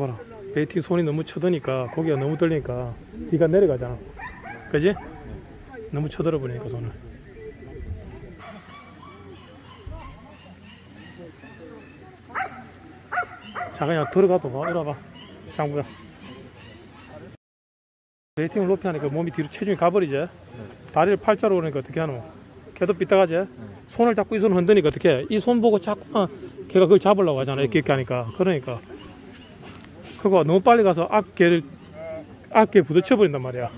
봐라. baiting 손이 너무 쳐드니까 꼬리가 너무 들리니까 뒤가 내려가잖아. 그지? 너무 쳐들어 보니까 손을. 자 그냥 들어가도 봐. 이리 봐. 장구야. baiting을 높이 하니까 몸이 뒤로 체중이 가버리지. 다리를 팔자로 오니까 어떻게 하노? 걔도 삐딱하지? 손을 잡고 이 손 흔드니까 어떻게 해? 이손 보고 자꾸만 걔가 그걸 잡으려고 하잖아. 이렇게 이렇게 하니까. 그러니까. 그거 너무 빨리 가서 앞개를 앞개 부딪혀 버린단 말이야.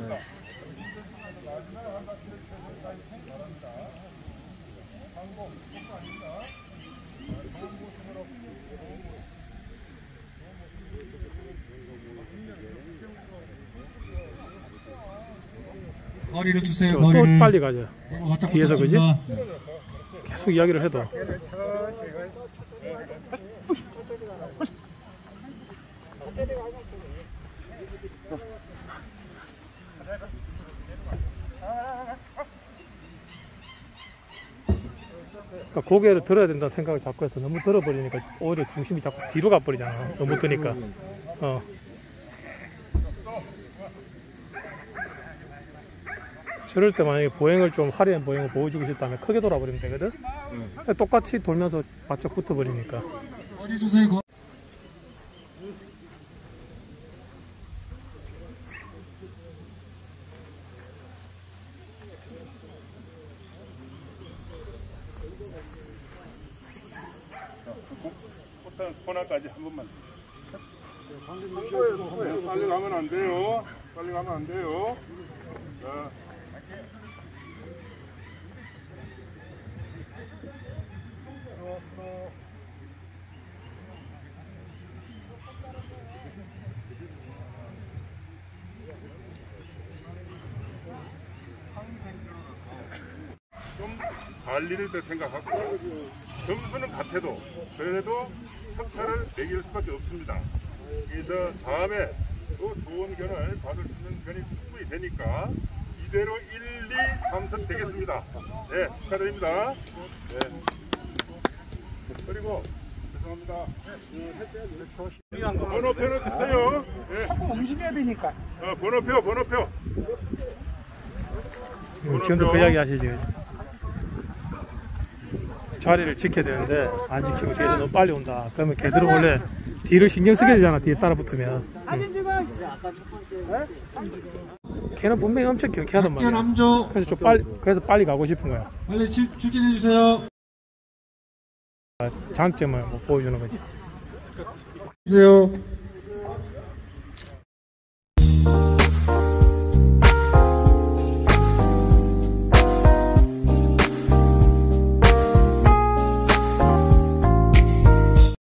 머리를 주세요. 또 머리를. 빨리 가죠. 어, 왔다 뒤에서 그지? 계속 이야기를 해도. 그러니까 고개를 들어야 된다는 생각을 자꾸 해서 너무 들어버리니까 오히려 중심이 자꾸 뒤로 가버리잖아. 너무 뜨니까. 어. 저럴 때 만약에 보행을 좀 화려한 보행을 보여주고 싶다면 크게 돌아버리면 되거든? 똑같이 돌면서 바짝 붙어버리니까. 머리 주세요. 거- 코너까지 한 번만. 빨리 가면 안 돼요. 빨리 가면 안 돼요. 관리를 더 생각하고 점수는 같아도 그래도 석차를 매길 수밖에 없습니다. 그래서 다음에 또 좋은 견을 받을 수 있는 견이 충분히 되니까 이대로 1, 2, 3선 되겠습니다. 네, 축하드립니다. 네. 그리고 죄송합니다. 번호표를 주세요. 네. 움직여야 되니까. 어, 번호표, 번호표. 음, 지금도 그 이야기 하시지. 자리를 지켜야 되는데 안 지키고 뒤에서 너무 빨리 온다. 그러면 걔들은 원래 뒤를 신경 쓰게 되잖아. 뒤에 따라 붙으면. 걔는 분명히 엄청 경쾌하단 말이야. 남조 그래서 좀 빨리 그래서 빨리 가고 싶은 거야. 빨리 출- 출진해 주세요. 장점을 뭐 보여주는 거지. 주세요.